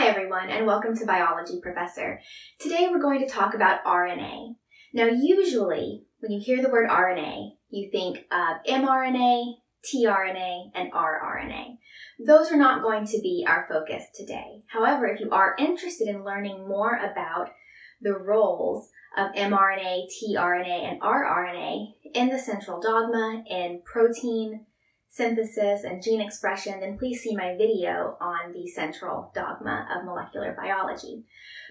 Hi everyone and welcome to Biology Professor. Today we're going to talk about RNA. Now usually when you hear the word RNA, you think of mRNA, tRNA, and rRNA. Those are not going to be our focus today. However, if you are interested in learning more about the roles of mRNA, tRNA, and rRNA in the central dogma in protein synthesis and gene expression, then please see my video on the central dogma of molecular biology.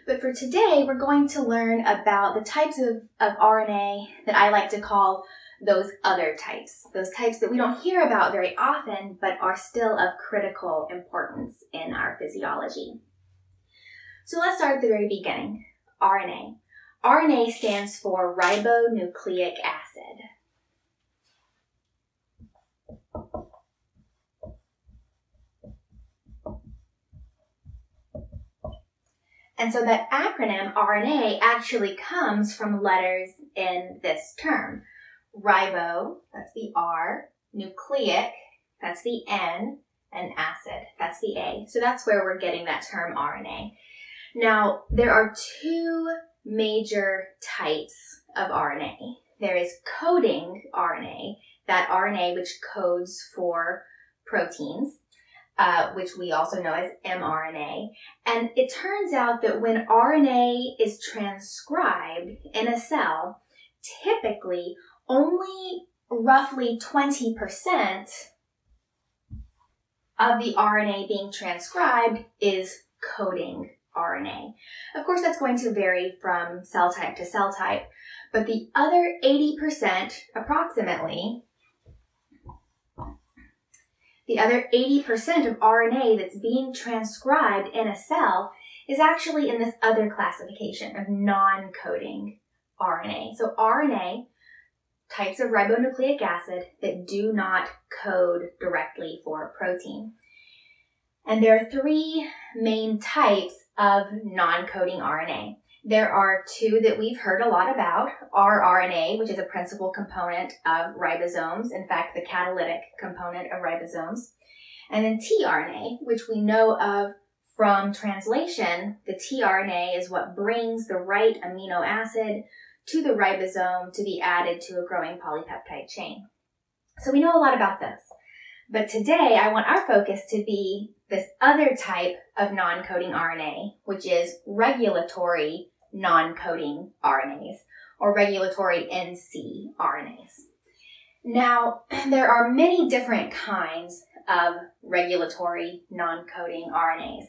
But for today, we're going to learn about the types of, of RNA that I like to call those other types, those types that we don't hear about very often, but are still of critical importance in our physiology. So let's start at the very beginning, RNA. RNA stands for ribonucleic acid. And so that acronym RNA actually comes from letters in this term. Ribo, that's the R, nucleic, that's the N, and acid, that's the A. So that's where we're getting that term RNA. Now, there are two major types of RNA. There is coding RNA, that RNA which codes for proteins, uh, which we also know as mRNA. And it turns out that when RNA is transcribed in a cell, typically only roughly 20% of the RNA being transcribed is coding RNA. Of course, that's going to vary from cell type to cell type, but the other 80% approximately the other 80% of RNA that's being transcribed in a cell is actually in this other classification of non-coding RNA. So RNA, types of ribonucleic acid that do not code directly for protein. And there are three main types of non-coding RNA. There are two that we've heard a lot about, rRNA, which is a principal component of ribosomes, in fact, the catalytic component of ribosomes, and then tRNA, which we know of from translation. The tRNA is what brings the right amino acid to the ribosome to be added to a growing polypeptide chain. So we know a lot about this. But today I want our focus to be this other type of non-coding RNA, which is regulatory non-coding RNAs or regulatory NC RNAs. Now, there are many different kinds of regulatory non-coding RNAs.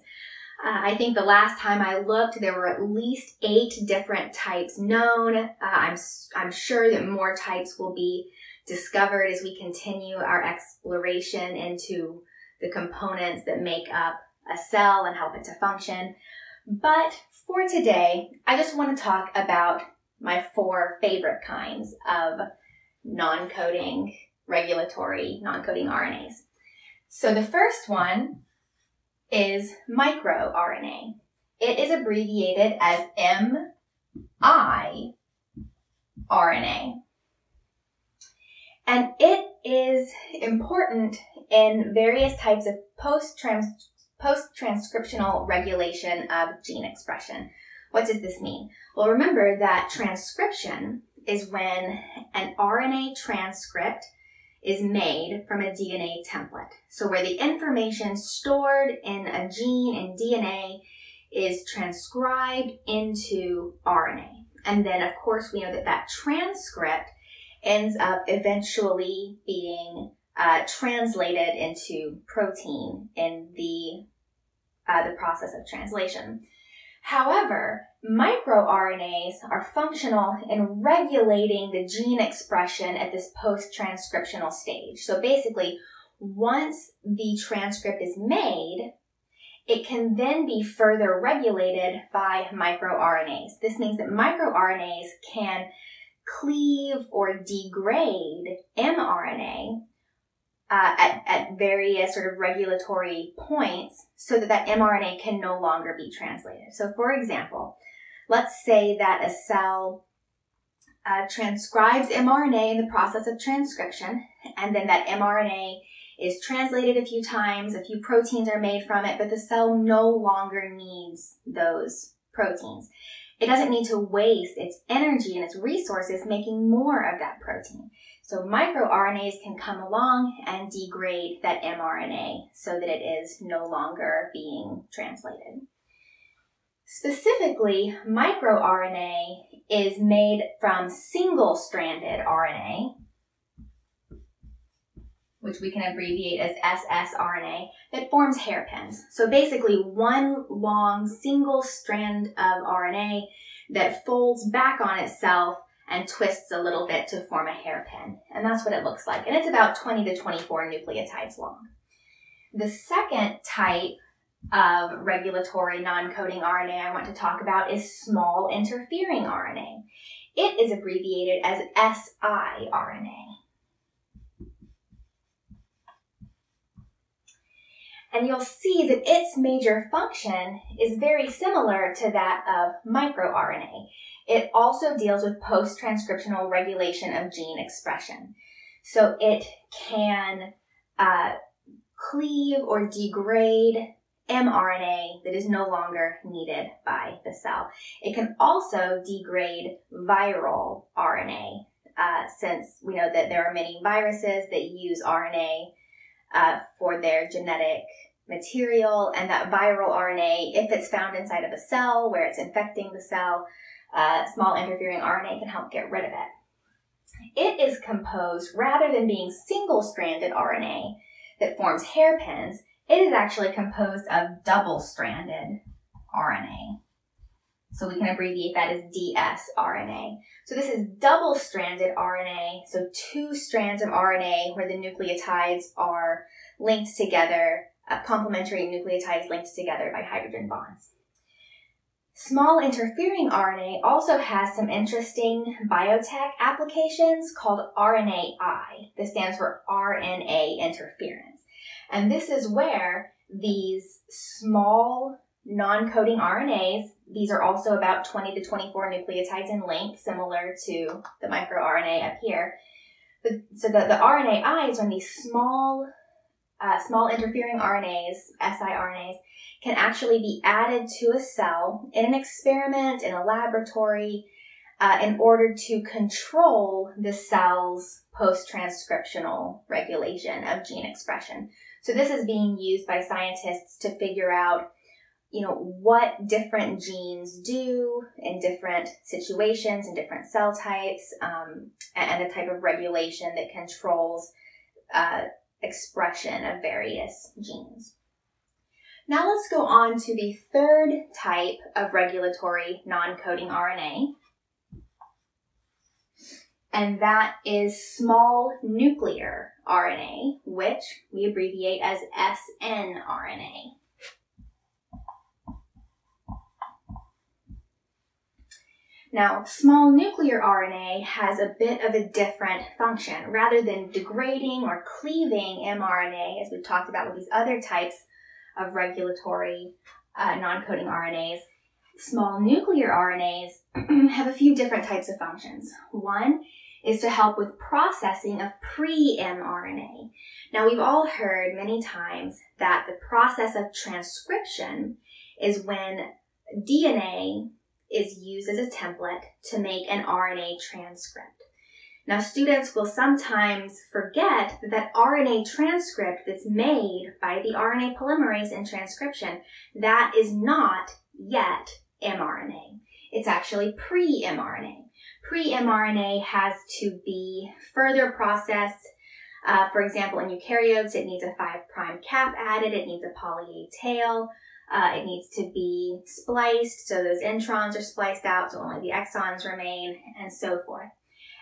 Uh, I think the last time I looked, there were at least eight different types known. Uh, I'm, I'm sure that more types will be discovered as we continue our exploration into the components that make up a cell and help it to function. But for today, I just want to talk about my four favorite kinds of non-coding regulatory non-coding RNAs. So the first one is microRNA. It is abbreviated as miRNA. And it is important in various types of post-trans post-transcriptional regulation of gene expression. What does this mean? Well, remember that transcription is when an RNA transcript is made from a DNA template. So where the information stored in a gene in DNA is transcribed into RNA. And then of course we know that that transcript ends up eventually being uh, translated into protein in the, uh, the process of translation. However, microRNAs are functional in regulating the gene expression at this post-transcriptional stage. So basically, once the transcript is made, it can then be further regulated by microRNAs. This means that microRNAs can cleave or degrade mRNA uh, at, at various sort of regulatory points so that that mRNA can no longer be translated. So for example, let's say that a cell uh, transcribes mRNA in the process of transcription, and then that mRNA is translated a few times, a few proteins are made from it, but the cell no longer needs those proteins. It doesn't need to waste its energy and its resources making more of that protein. So microRNAs can come along and degrade that mRNA so that it is no longer being translated. Specifically, microRNA is made from single-stranded RNA, which we can abbreviate as ssRNA, that forms hairpins. So basically one long single strand of RNA that folds back on itself and twists a little bit to form a hairpin. And that's what it looks like. And it's about 20 to 24 nucleotides long. The second type of regulatory non-coding RNA I want to talk about is small interfering RNA. It is abbreviated as siRNA. And you'll see that its major function is very similar to that of microRNA. It also deals with post-transcriptional regulation of gene expression. So it can uh, cleave or degrade mRNA that is no longer needed by the cell. It can also degrade viral RNA, uh, since we know that there are many viruses that use RNA uh, for their genetic material, and that viral RNA, if it's found inside of a cell where it's infecting the cell, uh, small interfering RNA can help get rid of it. It is composed, rather than being single-stranded RNA that forms hairpins, it is actually composed of double-stranded RNA. So we can abbreviate that as dsRNA. So this is double-stranded RNA, so two strands of RNA where the nucleotides are linked together, uh, complementary nucleotides linked together by hydrogen bonds. Small interfering RNA also has some interesting biotech applications called RNAi. This stands for RNA interference. And this is where these small non-coding RNAs, these are also about 20 to 24 nucleotides in length, similar to the microRNA up here. so the, the RNAi is when these small, uh, small interfering RNAs, siRNAs, can actually be added to a cell in an experiment, in a laboratory, uh, in order to control the cell's post-transcriptional regulation of gene expression. So this is being used by scientists to figure out, you know, what different genes do in different situations and different cell types, um, and the type of regulation that controls uh, expression of various genes. Now let's go on to the third type of regulatory non-coding RNA, and that is small nuclear RNA, which we abbreviate as snRNA. Now, small nuclear RNA has a bit of a different function. Rather than degrading or cleaving mRNA, as we've talked about with these other types of regulatory uh, non-coding RNAs, small nuclear RNAs have a few different types of functions. One is to help with processing of pre-mRNA. Now we've all heard many times that the process of transcription is when DNA is used as a template to make an RNA transcript. Now students will sometimes forget that RNA transcript that's made by the RNA polymerase in transcription, that is not yet mRNA. It's actually pre-mRNA. Pre-mRNA has to be further processed. Uh, for example, in eukaryotes, it needs a 5' cap added, it needs a poly A tail, uh, it needs to be spliced, so those introns are spliced out, so only the exons remain, and so forth.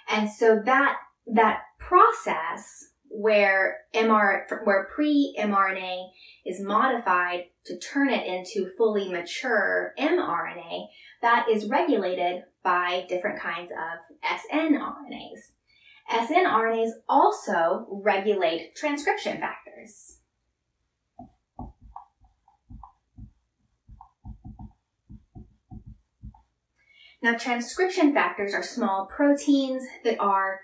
And so that, that process where MR, where pre-mRNA is modified to turn it into fully mature mRNA, that is regulated by different kinds of snRNAs. snRNAs also regulate transcription factors. Now, transcription factors are small proteins that are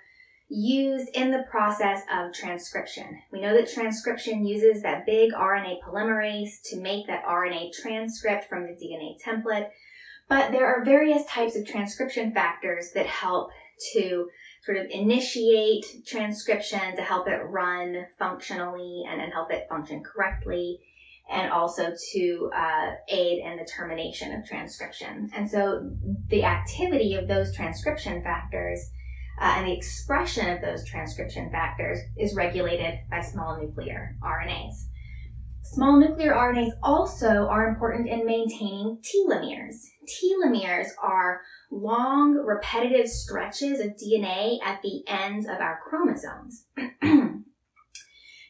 used in the process of transcription. We know that transcription uses that big RNA polymerase to make that RNA transcript from the DNA template, but there are various types of transcription factors that help to sort of initiate transcription to help it run functionally and, and help it function correctly and also to uh, aid in the termination of transcription. And so the activity of those transcription factors uh, and the expression of those transcription factors is regulated by small nuclear RNAs. Small nuclear RNAs also are important in maintaining telomeres. Telomeres are long, repetitive stretches of DNA at the ends of our chromosomes.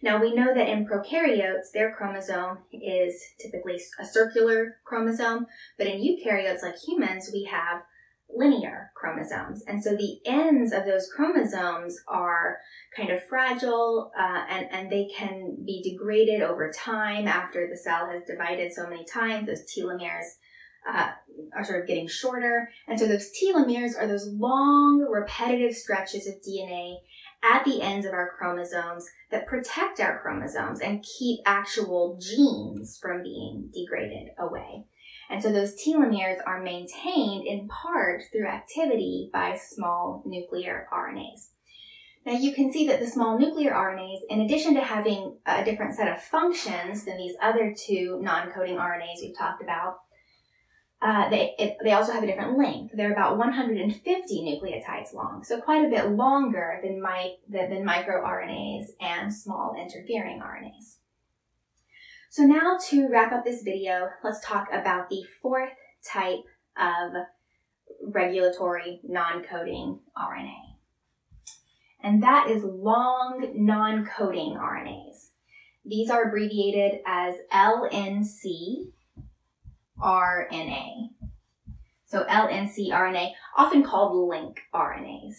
now, we know that in prokaryotes, their chromosome is typically a circular chromosome, but in eukaryotes, like humans, we have linear chromosomes. And so the ends of those chromosomes are kind of fragile uh, and, and they can be degraded over time after the cell has divided so many times. Those telomeres uh, are sort of getting shorter. And so those telomeres are those long, repetitive stretches of DNA at the ends of our chromosomes that protect our chromosomes and keep actual genes from being degraded away. And so those telomeres are maintained in part through activity by small nuclear RNAs. Now you can see that the small nuclear RNAs, in addition to having a different set of functions than these other two non-coding RNAs we've talked about, uh, they, it, they also have a different length. They're about 150 nucleotides long, so quite a bit longer than, my, than, than microRNAs and small interfering RNAs. So now to wrap up this video, let's talk about the fourth type of regulatory non-coding RNA. And that is long non-coding RNAs. These are abbreviated as LNC RNA. So LNC RNA, often called link RNAs.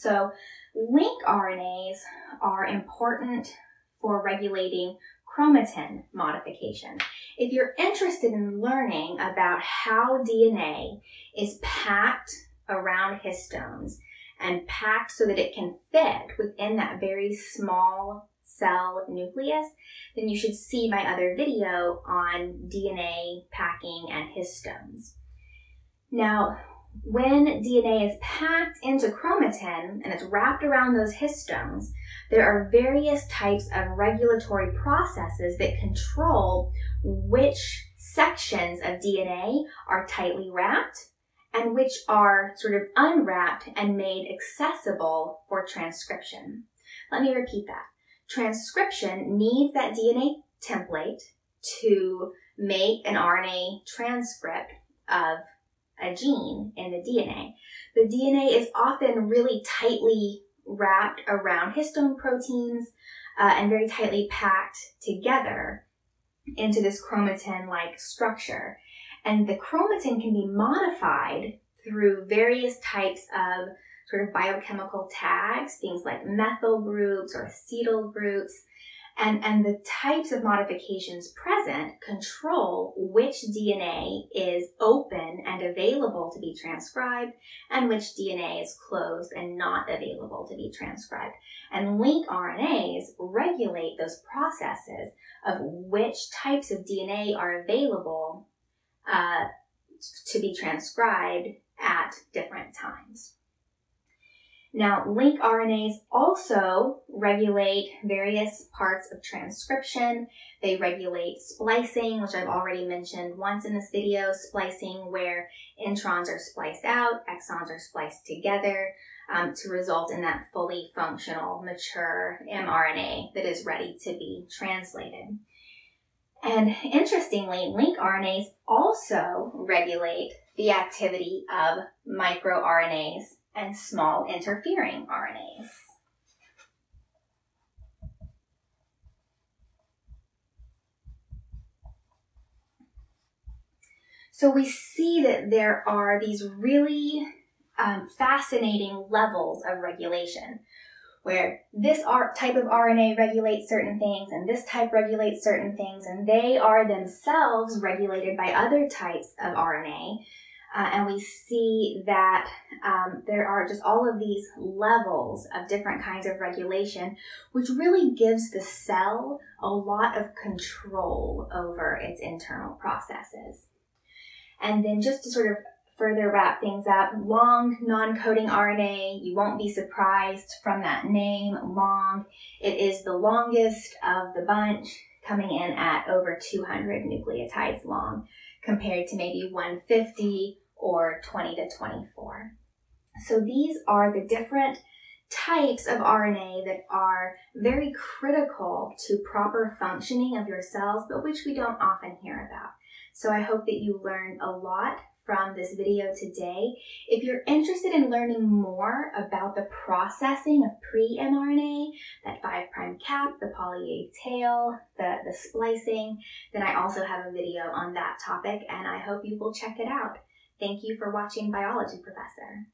So link RNAs are important for regulating chromatin modification. If you're interested in learning about how DNA is packed around histones and packed so that it can fit within that very small cell nucleus, then you should see my other video on DNA packing and histones. Now, when DNA is packed into chromatin and it's wrapped around those histones, there are various types of regulatory processes that control which sections of DNA are tightly wrapped and which are sort of unwrapped and made accessible for transcription. Let me repeat that. Transcription needs that DNA template to make an RNA transcript of a gene in the DNA. The DNA is often really tightly wrapped around histone proteins uh, and very tightly packed together into this chromatin-like structure. And the chromatin can be modified through various types of sort of biochemical tags, things like methyl groups or acetyl groups, and, and the types of modifications present control which DNA is open and available to be transcribed and which DNA is closed and not available to be transcribed. And link RNAs regulate those processes of which types of DNA are available uh, to be transcribed at different times. Now, link RNAs also regulate various parts of transcription. They regulate splicing, which I've already mentioned once in this video, splicing where introns are spliced out, exons are spliced together um, to result in that fully functional, mature mRNA that is ready to be translated. And interestingly, link RNAs also regulate the activity of microRNAs and small interfering RNAs. So we see that there are these really um, fascinating levels of regulation where this type of RNA regulates certain things and this type regulates certain things and they are themselves regulated by other types of RNA Uh, and we see that um, there are just all of these levels of different kinds of regulation, which really gives the cell a lot of control over its internal processes. And then just to sort of further wrap things up, long non-coding RNA, you won't be surprised from that name, long. It is the longest of the bunch, coming in at over 200 nucleotides long, compared to maybe 150 or 20 to 24. So these are the different types of RNA that are very critical to proper functioning of your cells, but which we don't often hear about. So I hope that you learned a lot from this video today. If you're interested in learning more about the processing of pre-mRNA, that 5' cap, the poly A tail, the, the splicing, then I also have a video on that topic and I hope you will check it out. Thank you for watching Biology Professor.